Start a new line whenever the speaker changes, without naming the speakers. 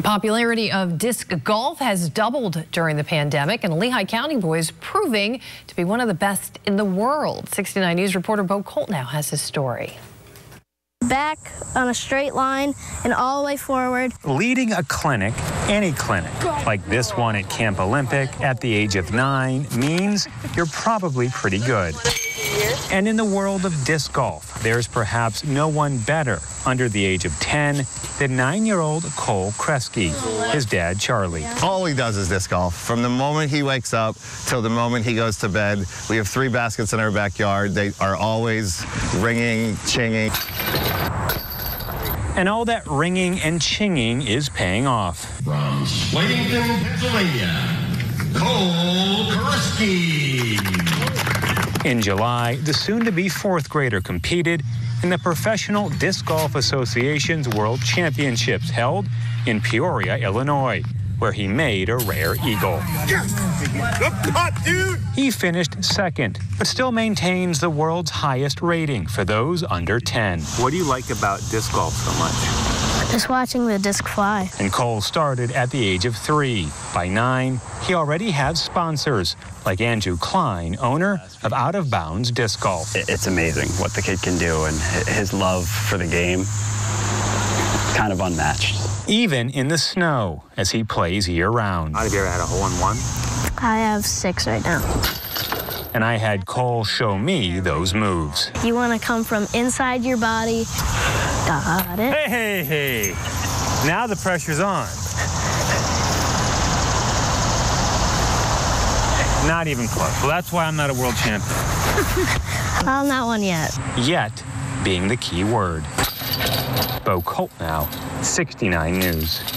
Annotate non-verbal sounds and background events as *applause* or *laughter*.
The popularity of disc golf has doubled during the pandemic, and Lehigh County boys proving to be one of the best in the world. 69 News reporter Bo Koltnow has his story.
Back on a straight line and all the way forward.
Leading a clinic, any clinic, like this one at Camp Olympic at the age of nine, means you're probably pretty good. And in the world of disc golf, there's perhaps no one better under the age of 10 than nine-year-old Cole Kresge, his dad, Charlie.
All he does is disc golf. From the moment he wakes up till the moment he goes to bed, we have three baskets in our backyard. They are always ringing, chinging.
And all that ringing and chinging is paying off.
From Slatington, Pennsylvania, Cole.
In July, the soon-to-be fourth grader competed in the Professional Disc Golf Association's World Championships held in Peoria, Illinois, where he made a rare eagle. He finished second, but still maintains the world's highest rating for those under 10. What do you like about disc golf so much?
Just watching the disc fly.
And Cole started at the age of three. By nine, he already has sponsors, like Andrew Klein, owner of Out of Bounds Disc Golf.
It's amazing what the kid can do, and his love for the game, kind of unmatched.
Even in the snow, as he plays year-round.
Have you ever had a hole-in-one?
I have six right now.
And I had Cole show me those moves.
You want to come from inside your body. Got it.
Hey, hey, hey. Now the pressure's on. Not even close. Well, that's why I'm not a world champion. *laughs*
well, not one yet.
Yet being the key word. Bo Koltnow, 69 News.